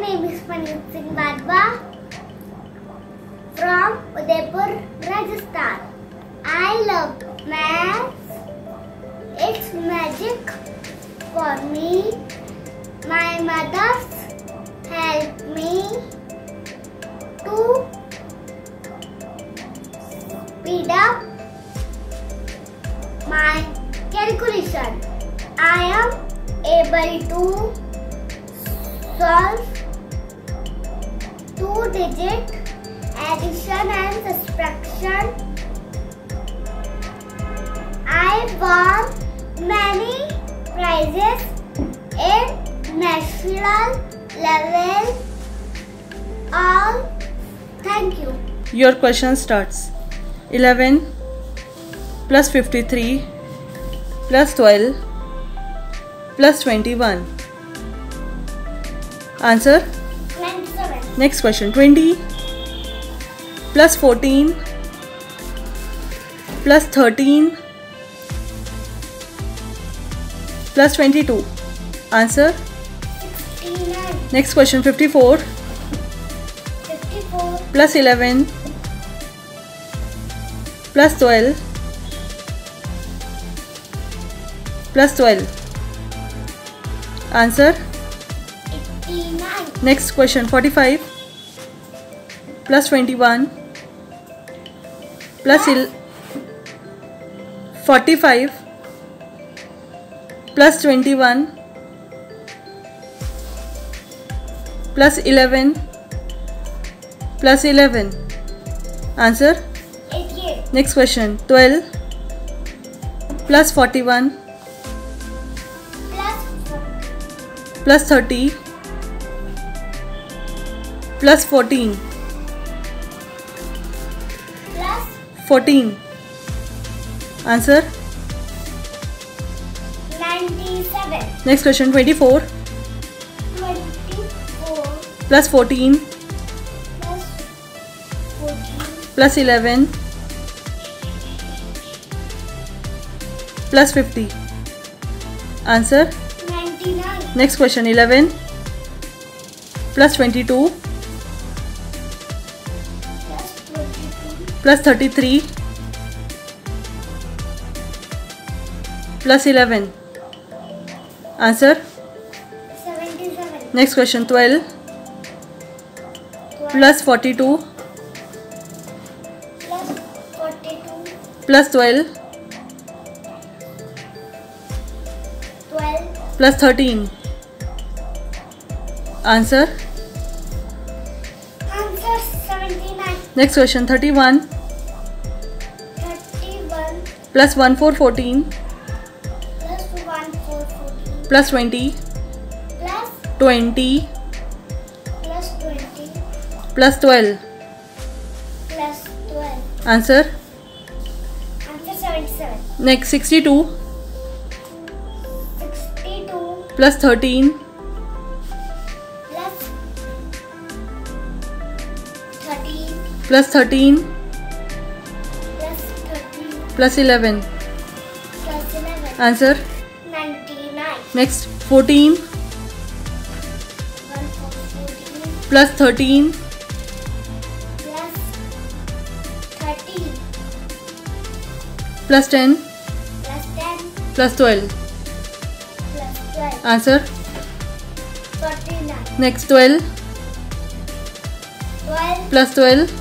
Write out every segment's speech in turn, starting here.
Amanpreet Singh Badwa from Udaipur, Rajasthan. I love maths. It's magic for me. My mother's help me to speed up my calculation. I am able to solve two digit addition and subtraction. I won many prizes in national level. All thank you. Your question starts 11 plus 53 plus 12 plus 21. Answer 97. Next question 20 plus 14 plus 13 plus 22. Answer 69. Next question 54 54. plus 11 plus 12 plus 12. Answer 89. Next question 45 plus 21 plus il- 45 plus 21 plus 11 plus 11 answer? 88. next question. 12 plus 41 Plus plus 30 plus 14 14 answer? 97. next question 24 24 plus 14 plus 14 plus 11 plus 50 answer? 99 next question 11 plus 22 plus 33 plus 11 answer? 77 next question 12 plus 42 plus 42 plus 12 12 plus 13 answer answer next question 31 31 plus 1 4 14 plus 1 4 14 plus 20 plus 20 plus 20 plus 12 plus 12 answer? Answer 77 next 62 62 plus 13 plus 13 plus 13 plus 11 plus 11 answer? 99 next 14 14 plus 13 plus 13 plus 10 plus 10 plus 12 plus 12 answer? 49 next 12 12 plus 12 plus 12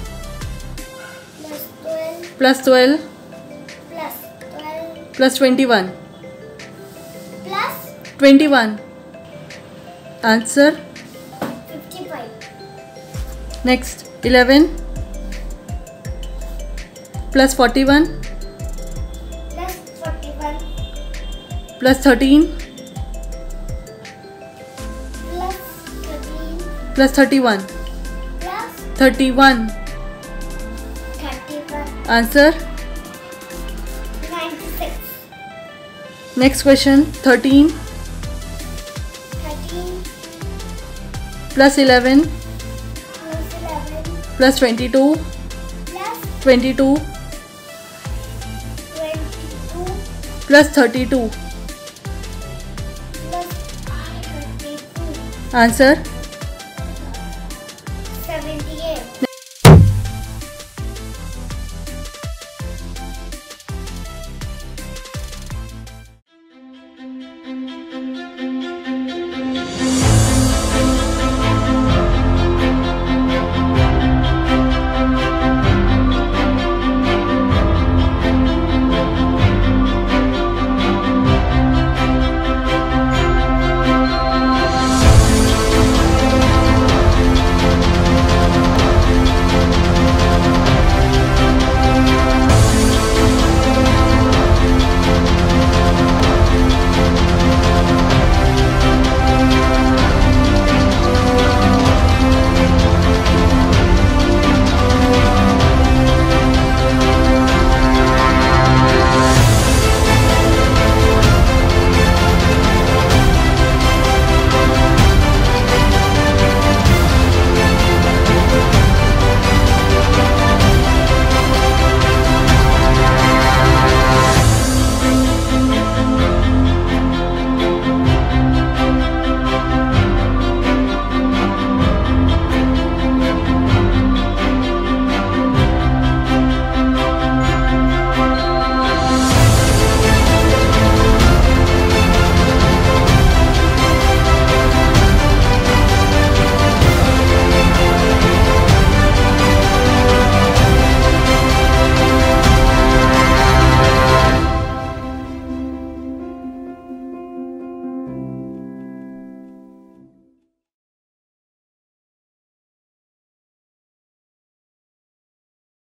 plus 12 plus 12 plus 21 plus 21 answer? 55 next 11 plus 41 plus 41 plus 13 plus 13 plus 31 plus 31 31 answer? 96 next question 13 13 plus 11 plus 11 plus 22 plus 22 22 plus 32 plus 32 answer